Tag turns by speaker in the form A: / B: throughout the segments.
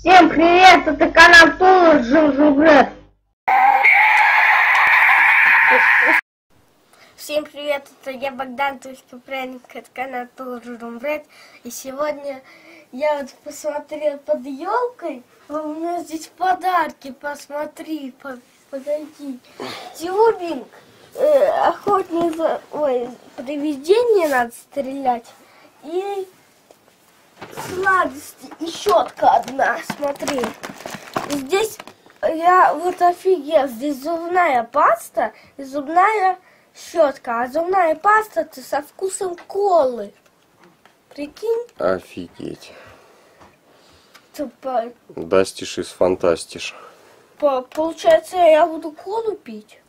A: Всем привет, это канал Тула Жужугрет.
B: Всем привет, это я Богдан Тульский Пряник, это канал Тула Жужугрет. И сегодня я вот посмотрел под елкой, у меня здесь подарки, посмотри, по- подойди. Тюбинг, э, охотник. Ой, привидение надо стрелять. И сладости, и щетка одна, смотри. Здесь я вот офигел, здесь зубная паста и зубная щетка, а зубная паста это со вкусом колы. Прикинь,
C: Офигеть.
B: типа,
C: Дастиш из фантастиш.
B: по- получается я буду колу пить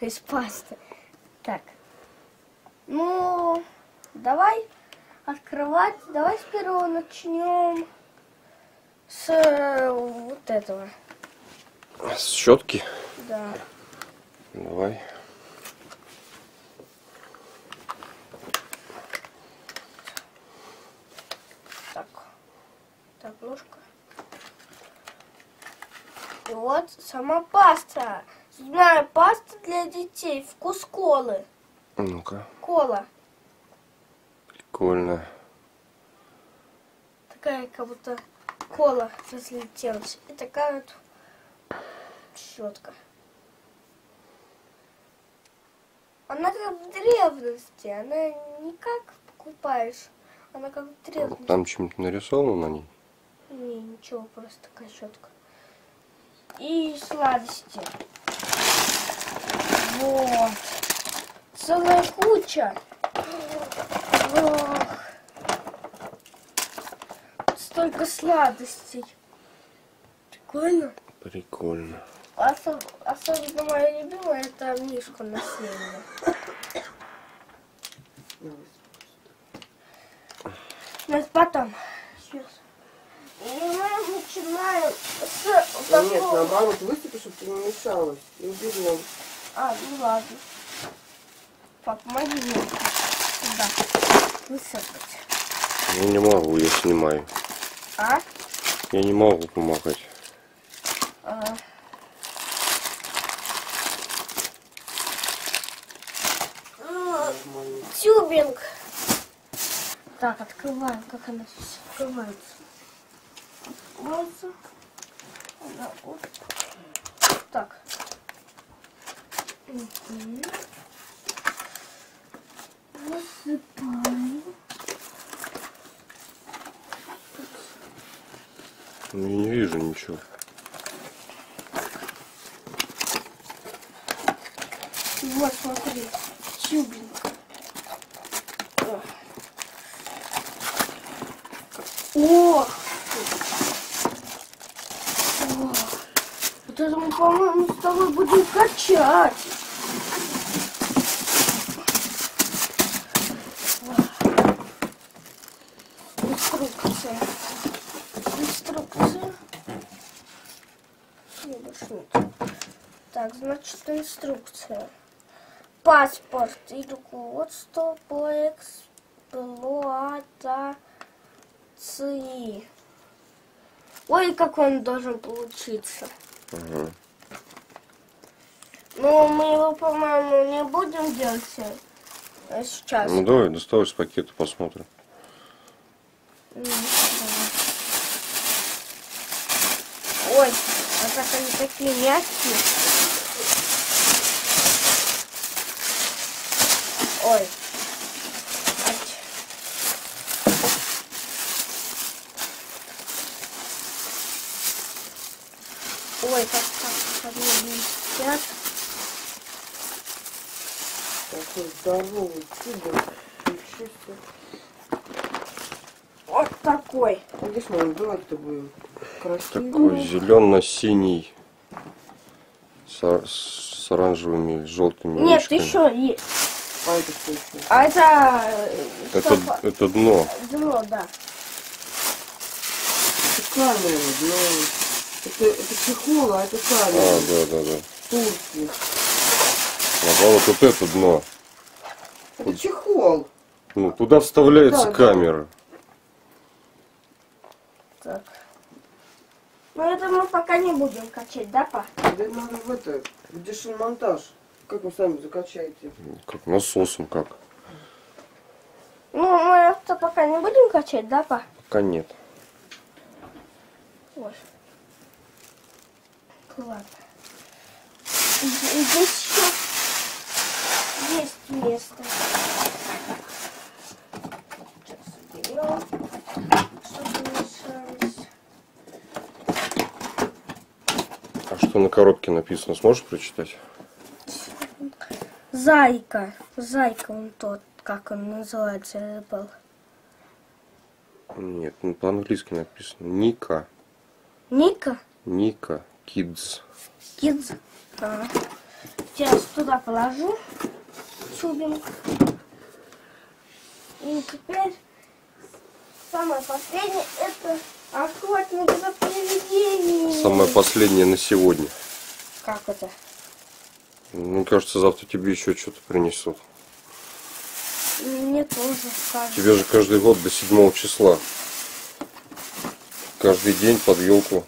B: из пасты. Так, ну, давай открывать, давай с первого начнем с э, вот этого,
C: С щетки.
B: да.
C: Давай.
B: Так, так, ложка. И вот сама паста. Зубная паста для детей. Вкус колы.
C: Ну-ка.
B: Кола.
C: Прикольно.
B: Такая, как будто кола разлетелась. И такая вот щетка. Она как в древности. Она не как покупаешь. Она как в древности.
C: Там чем-то нарисовано на ней.
B: Не, ничего, просто такая щетка. И сладости. Вот. Целая куча. Ох. Столько сладостей. Прикольно.
C: Прикольно.
B: Осо- Особенно моя любимая это мишка на сене. Нас потом. Сейчас. И мы начинаем с
D: Да нет,
B: такого-
D: наоборот, высыпи, чтобы ты не мешалась. И уберем.
B: А, ну ладно. Пап, помоги мне сюда высыпать.
C: Я не могу, я снимаю.
B: А?
C: Я не могу помогать.
B: А. Тюбинг. Так, открываем, как она здесь открывается. Открывается. Она вот так. Мгм. Высыпаем.
C: Я не вижу ничего.
B: Вот, смотри, тюбинг. О! О! Вот это мы, по-моему, с тобой будем качать. Инструкция. Инструкция. Не, больше нет. Так, значит, инструкция. Паспорт и руководство по эксплуатации. Ой, как он должен получиться.
C: Ага.
B: Но мы его, по-моему, не будем делать э, сейчас.
C: Ну давай, доставай из пакета, посмотрим.
B: Давай. Ой, а как они такие мягкие. Ой. Ой, как так блестят.
D: Такой здоровый себе.
B: Вот такой.
D: Ж мой ребенок-то был? Красивый.
C: Такой зелено-синий. С, с оранжевыми, желтыми
B: Нет,
C: ручками.
B: еще есть.
D: А это что еще?
B: А это...
C: Это,
B: что-
C: это дно.
B: Дно, да.
D: Это камера, но... Это, это чехол, а это
C: А,
D: камера.
C: да, да, да.
D: Турки.
C: А вот, вот это дно.
D: Это чехол.
C: Ну, туда вставляется
D: Да, да.
C: камера.
B: Так. Но это мы пока не будем качать, да, па?
D: Да надо в это, где монтаж. Как вы сами закачаете?
C: Как насосом как.
B: Ну, мы это пока не будем качать, да, па?
C: Пока нет.
B: Ой. Ладно. Здесь еще есть место. Сейчас уберем, чтобы не мешались.
C: А что на коробке написано, сможешь прочитать?
B: Зайка. Зайка он тот, как он называется, я забыл.
C: Нет, ну по-английски написано. Ника.
B: Ника?
C: Ника. Kids.
B: Kids. А. Сейчас туда положу чубинг. И теперь самое последнее это охотник за привидениями.
C: Самое последнее на сегодня.
B: Как это?
C: Мне кажется, завтра тебе еще что-то принесут.
B: Мне тоже кажется.
C: Тебе же каждый год до 7 числа. Каждый день под елку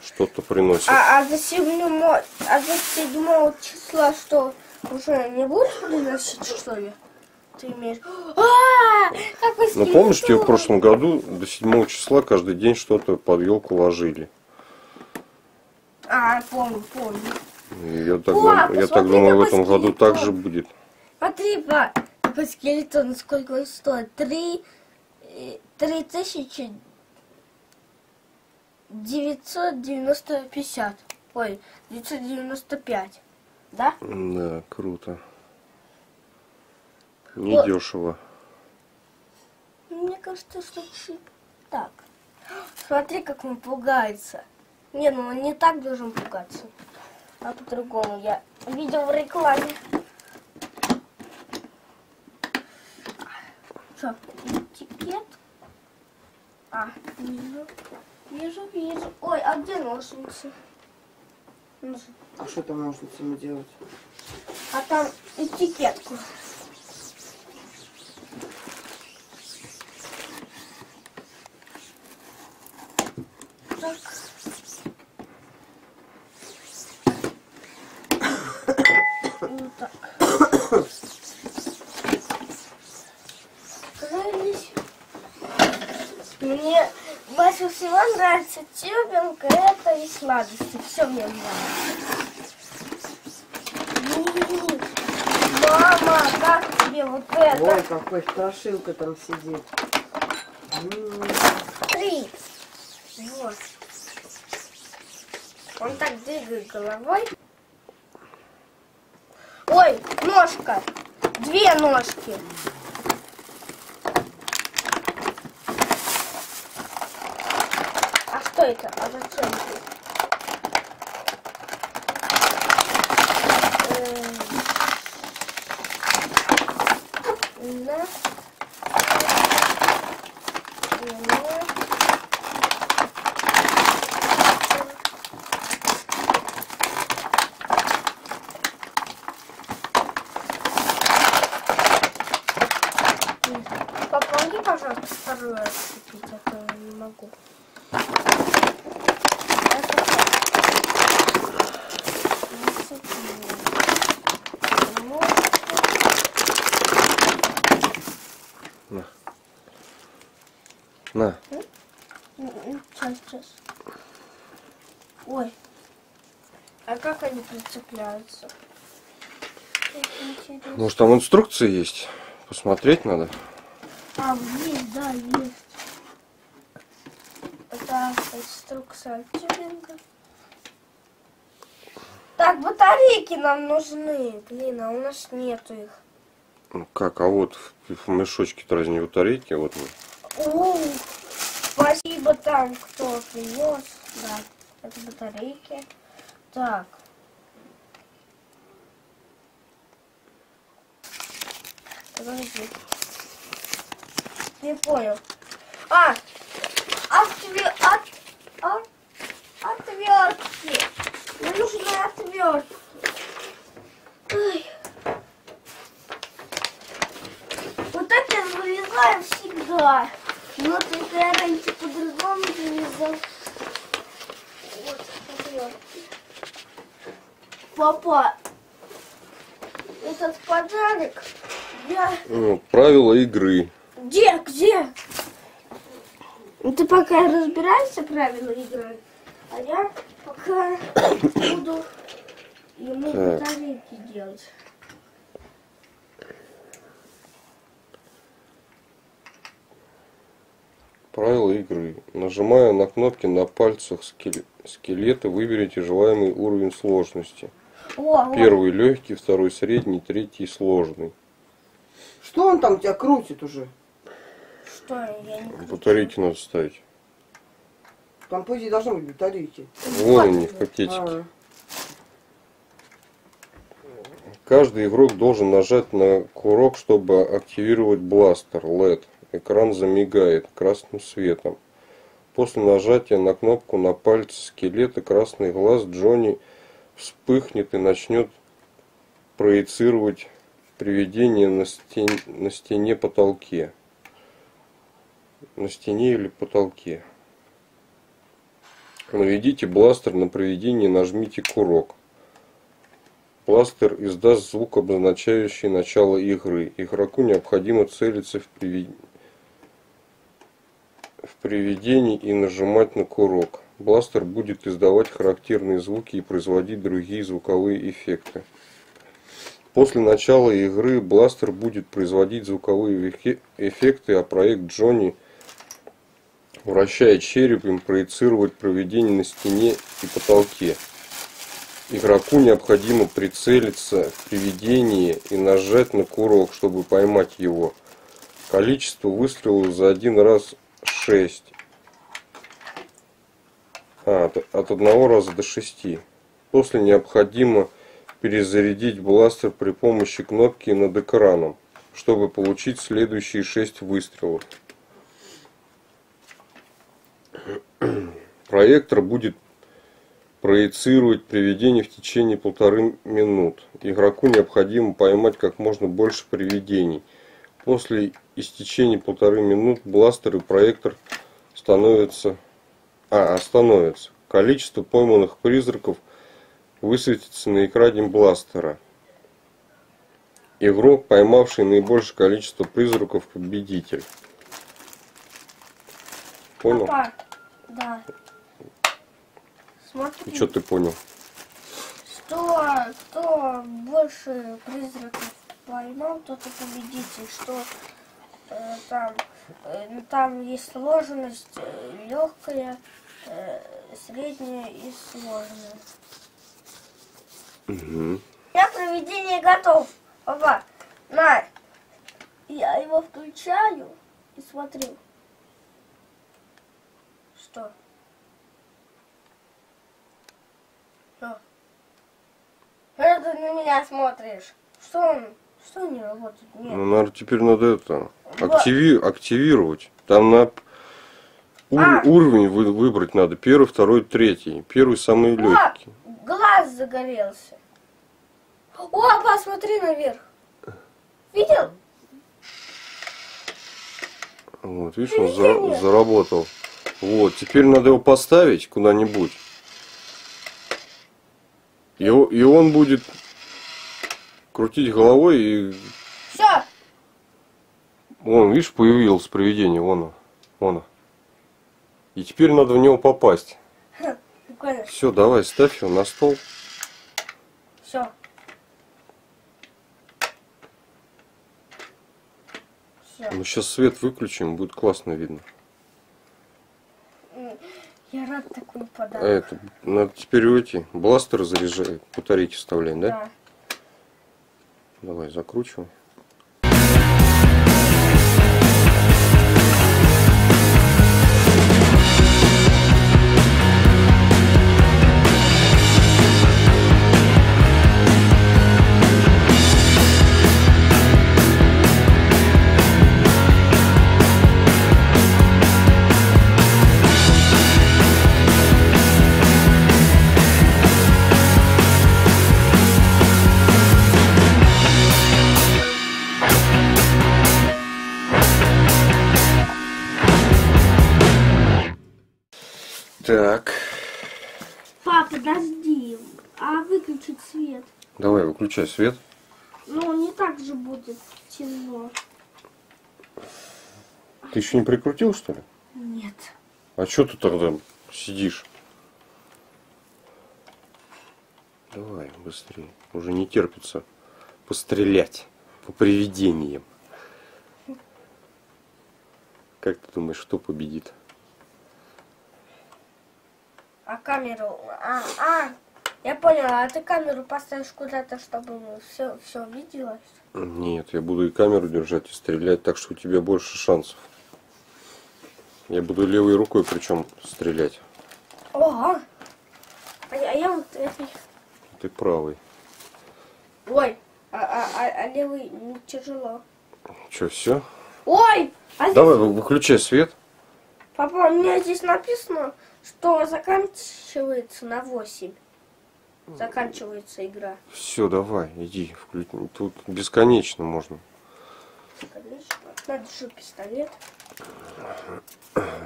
C: что-то приносят.
B: А, а до седьмого, а до седьмого числа что, уже не будут приносить, что ли? Ты имеешь... А, какой
C: Ну помнишь, тебе в прошлом году до 7 числа каждый день что-то под елку ложили.
B: А, помню, помню.
C: Я так, дум- я так думаю, в этом году так же будет.
B: Смотри, па, такой скелетон, сколько он стоит? Три, э, три тысячи девятьсот девяносто пятьдесят. Ой, девятьсот девяносто пять. Да?
C: Да, круто.
B: Вот.
C: Недешево.
B: Мне кажется, что так. Смотри, как он пугается. Не, ну он не так должен пугаться. А по-другому я видел в рекламе. Что, этикет? А, вижу. Вижу, вижу. Ой, а где ножницы? Нож-
D: А что там ножницами делать?
B: А там этикетку. Так. Вот так. Крылись. Мне всего нравится тюбинг, это и сладости. Все мне нравится. Мама, как тебе вот это?
D: Ой, какой страшилка там сидит.
B: Три. Вот. Он так двигает головой. Ой, ножка. Две ножки. Что это? А зачем? Эм. На. Попомоги, пожалуйста, купить, а я не могу.
C: На.
B: Сейчас. Ой. А как они прицепляются? Интересно.
C: Может там инструкции есть? Посмотреть надо.
B: А, есть, да, есть. Это инструкция тюбинга. Так, батарейки нам нужны. Блин, а у нас нету их.
C: Ну как, а вот в, мешочке-то разве не батарейки? Вот мы.
B: О, спасибо там, кто принес. Да, это батарейки. Так. Подожди. Не понял. А, отве... от... от... отвертки. Нужны отвертки. Вот так я вырезаю всегда. Ну ты я раньше по-другому завязал. Вот, смотри. Папа, этот подарок я...
C: Правила игры.
B: Где, где? Ну, ты пока разбираешься правила игры, а я пока буду ему
C: так.
B: подарки делать.
C: Правила игры. Нажимая на кнопки на пальцах скеле- скелета, выберите желаемый уровень сложности.
B: О, вот.
C: Первый легкий, второй средний, третий сложный.
D: Что он там тебя крутит уже?
B: Что я не
C: Батарейки надо ставить.
D: Там, по идее, должны быть батарейки.
C: Вон они в пакетике.
D: А,
C: Каждый игрок должен нажать на курок, чтобы активировать бластер LED. Экран замигает красным светом. После нажатия на кнопку на пальце скелета красный глаз Джонни вспыхнет и начнет проецировать привидение на, стен- на стене потолке. На стене или потолке. Наведите бластер на привидение и нажмите курок. Бластер издаст звук, обозначающий начало игры. Игроку необходимо целиться в, приви- в привидении и нажимать на курок. Бластер будет издавать характерные звуки и производить другие звуковые эффекты. После начала игры бластер будет производить звуковые эффекты, а проект Джонни, вращая черепом, проецировать проведение на стене и потолке. Игроку необходимо прицелиться в привидение и нажать на курок, чтобы поймать его. Количество выстрелов за один раз 6. А, от, от одного раза до 6. После необходимо перезарядить бластер при помощи кнопки над экраном, чтобы получить следующие 6 выстрелов. Проектор будет проецировать привидение в течение полторы минут. Игроку необходимо поймать как можно больше привидений. После истечения полторы минут бластер и проектор становятся, а, остановятся. Количество пойманных призраков высветится на экране бластера. Игрок, поймавший наибольшее количество призраков, победитель. Понял?
B: Папа, да. Смотри,
C: Что ты понял?
B: что кто больше призраков поймал, тот и победитель. Что там, э, ну, там есть сложность легкая, средняя и сложная.
C: Угу.
B: Меня проведение готов. Папа, на. Я его включаю и смотрю. Что? Что? Это на меня смотришь. Что он? Что не работает? Нет.
C: Ну, наверное, теперь надо это
B: Вот.
C: активи- активировать. Там на ур-
B: А.
C: уровень вы- выбрать надо. Первый, второй, третий. Первый самый
B: О,
C: легкий.
B: глаз загорелся. О, посмотри наверх. Видел?
C: Вот, видишь, он за- заработал. Вот, теперь надо его поставить куда-нибудь. И, и он будет крутить головой и
B: Все.
C: Вон, видишь, появилось привидение, вон оно. И теперь надо в него попасть. Все, давай, ставь его на стол.
B: Все.
C: Ну, сейчас свет выключим, будет классно видно.
B: Я рад такой
C: А
B: подарок.
C: это, надо теперь уйти. Бластер заряжать, батарейки вставлять, да?
B: Да.
C: Давай, закручивай. Давай, выключай свет.
B: Ну, не так же будет темно.
C: Ты еще не прикрутил, что ли?
B: Нет.
C: А что ты тогда сидишь? Давай, быстрее. Уже не терпится пострелять по привидениям. Как ты думаешь, кто победит?
B: А камеру... А, а, я поняла. А ты камеру поставишь куда-то, чтобы все, все виделось?
C: Нет, я буду и камеру держать, и стрелять, так что у тебя больше шансов. Я буду левой рукой причем стрелять.
B: Ого! А, я- а я вот этой...
C: Ты правый.
B: Ой, а, а, а, а левый не тяжело.
C: Че, все?
B: Ой! А здесь,
C: Давай, вы- выключай свет.
B: папа, у меня здесь написано, что заканчивается на 8. Заканчивается игра.
C: Все, давай, иди. вклю- Тут бесконечно можно.
B: Конечно. Надо же пистолет.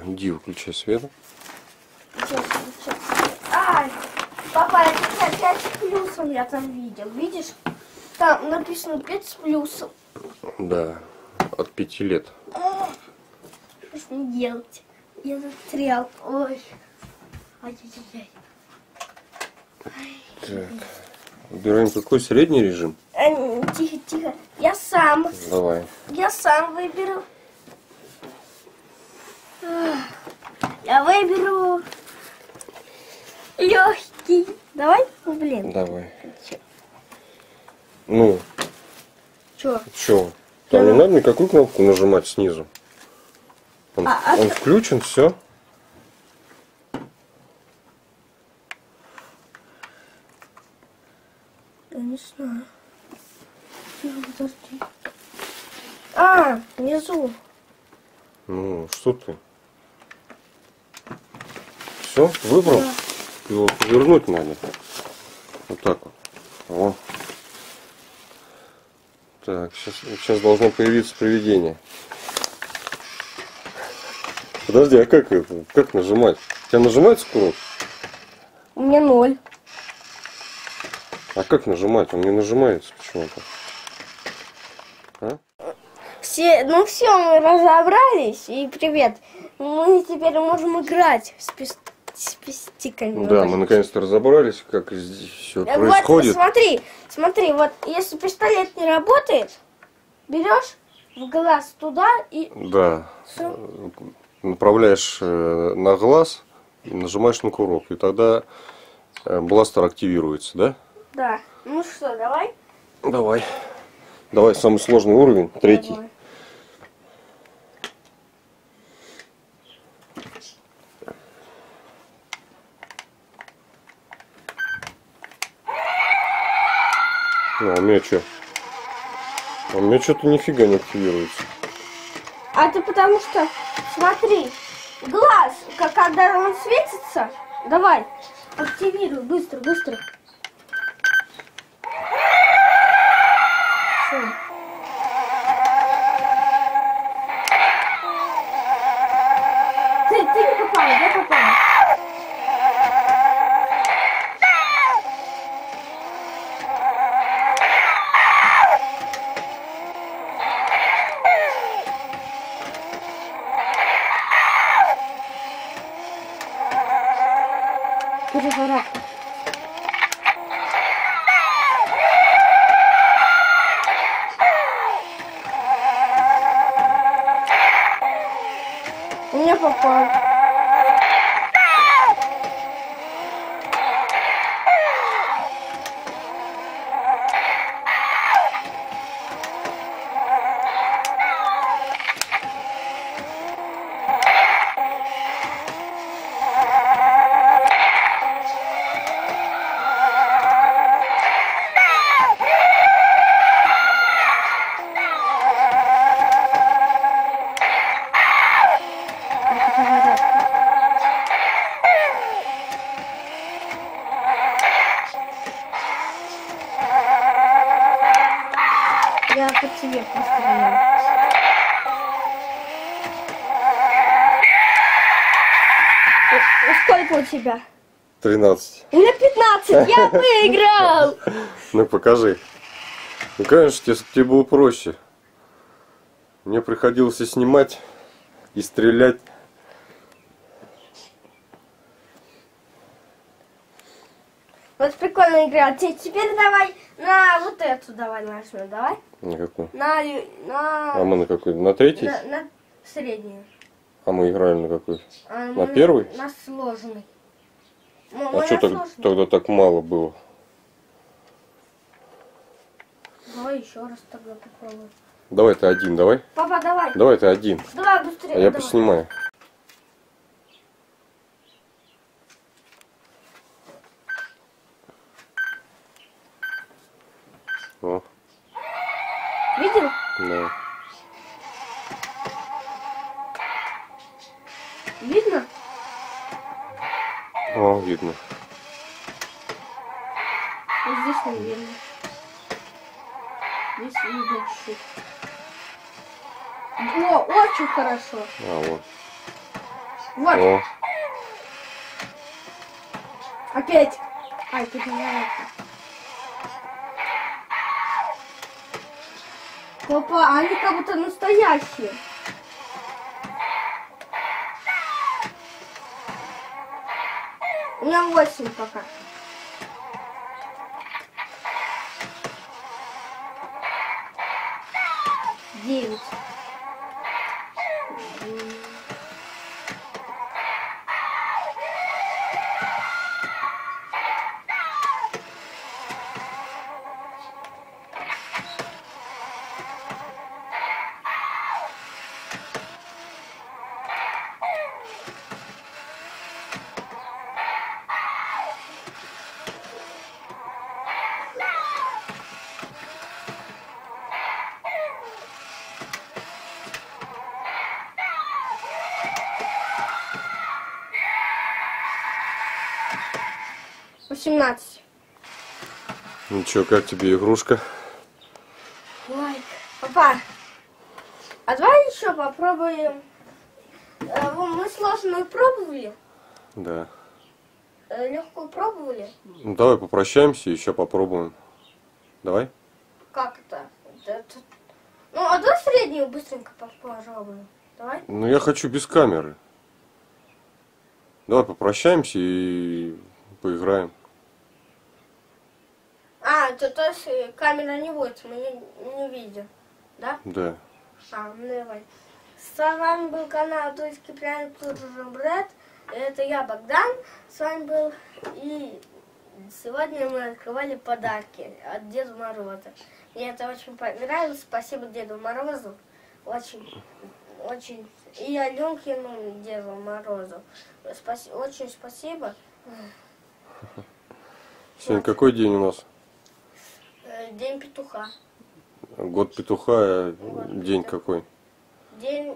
C: Иди, выключай свет.
B: Ай! Папа, это 5 с плюсом я там видел. Видишь? Там написано 5 с плюсом.
C: Да, от пяти лет.
B: Что ж мне делать? Я застрял. Ой. Ай-яй-яй.
C: Так. Выбираем какой средний режим.
B: Н- Тихо, тихо. Я сам.
C: Давай.
B: Я сам выберу. Я выберу легкий. Давай, Ну, блин.
C: Давай. Ну,
B: Че?
C: что? Там не надо никакую кнопку нажимать снизу. Он,
B: А- а
C: он включен, все.
B: Не знаю. Подожди. А, внизу.
C: Ну, что ты? Все, выбрал?
B: Да.
C: Его повернуть надо. Вот так вот. О. Так, сейчас, сейчас должно появиться привидение. Подожди, а как это? Как нажимать? У тебя нажимается курок?
B: У меня ноль.
C: Как нажимать? Он не нажимается почему-то. А?
B: Все, ну все, мы разобрались. И привет. Мы теперь можем играть с, пис- с пистиками.
C: Да, мы наконец-то разобрались, как здесь все
B: Вот,
C: происходит.
B: смотри, смотри, вот если пистолет не работает, берешь в глаз туда и
C: Да.
B: все.
C: Направляешь э, на глаз и нажимаешь на курок. И тогда э, бластер активируется, да?
B: Да. Ну что, давай?
C: Давай. Давай, самый сложный уровень, третий.
B: Давай.
C: Ну, а у меня что? А у меня что-то нифига не активируется.
B: А ты потому что, смотри, глаз, как когда он светится, давай, активируй, быстро, быстро.
C: 13.
B: У меня 15, я выиграл!
C: Ну покажи. Ну конечно, тебе, тебе было проще. Мне приходилось и снимать, и стрелять.
B: Вот прикольная игра. Те- Теперь давай на вот эту давай нажмем, давай.
C: На какой?
B: На, на,
C: А мы на какой? На третий?
B: на, на среднюю.
C: А мы играли на какой?
B: А
C: На первый?
B: На сложный. Ну,
C: А что так, тогда так мало было?
B: Давай еще раз тогда попробуем.
C: Давай ты один, давай.
B: Папа, давай.
C: Давай ты один.
B: Давай быстрее.
C: А я
B: давай.
C: поснимаю. О,
B: Видел?
C: да.
B: Видно?
C: О, видно.
B: Вот здесь не видно. Здесь видно чуть-чуть. О, очень хорошо.
C: А, вот.
B: Вот,
C: О,
B: опять. Ай, тут не надо. Папа, они как будто настоящие. Меня восемь пока. 18.
C: Ну что, как тебе игрушка?
B: Лайк. Папа, а давай еще попробуем. Э, мы сложную пробовали?
C: Да.
B: Э, легкую пробовали?
C: Ну давай попрощаемся и еще попробуем. Давай.
B: Как это? это... Ну, а давай среднюю быстренько попробуем. Давай.
C: Ну я хочу без камеры. Давай попрощаемся и поиграем.
B: А, то, то есть камера не будет, мы не, не видим. Да?
C: Да.
B: А, ну давай. С вами был канал Тульский пряник Бред. Это я, Богдан. С вами был. И сегодня мы открывали подарки от Деда Мороза. Мне это очень понравилось. Спасибо Деду Морозу. Очень, очень. И Аленкину Деду Морозу. Спаси- очень спасибо.
C: Сегодня какой день у нас?
B: Э, День петуха.
C: Год петуха, а день какой?
B: День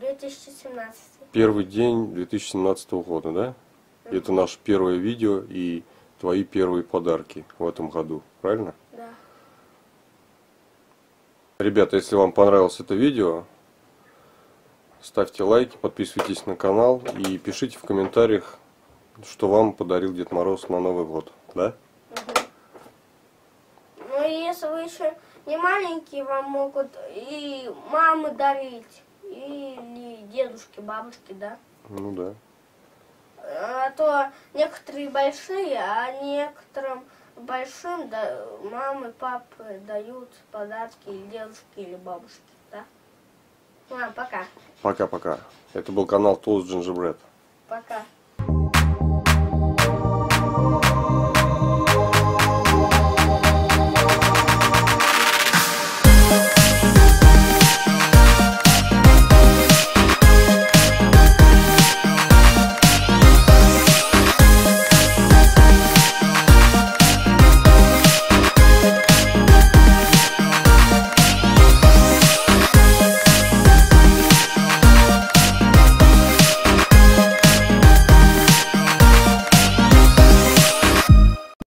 B: 2017.
C: Первый день 2017 года, да? И Это наше первое видео и твои первые подарки в этом году, правильно?
B: Да.
C: Ребята, если вам понравилось это видео, ставьте лайки, подписывайтесь на канал и пишите в комментариях, что вам подарил Дед Мороз на Новый год, да?
B: Ну, и если вы еще не маленькие, вам могут и мамы дарить, или дедушки, бабушки, да?
C: Ну да.
B: А то некоторые большие, а некоторым большим да, мамы, папы дают подарки или дедушки, или бабушки, да? Ладно, пока.
C: Пока-пока. Это был канал Toast Gingerbread.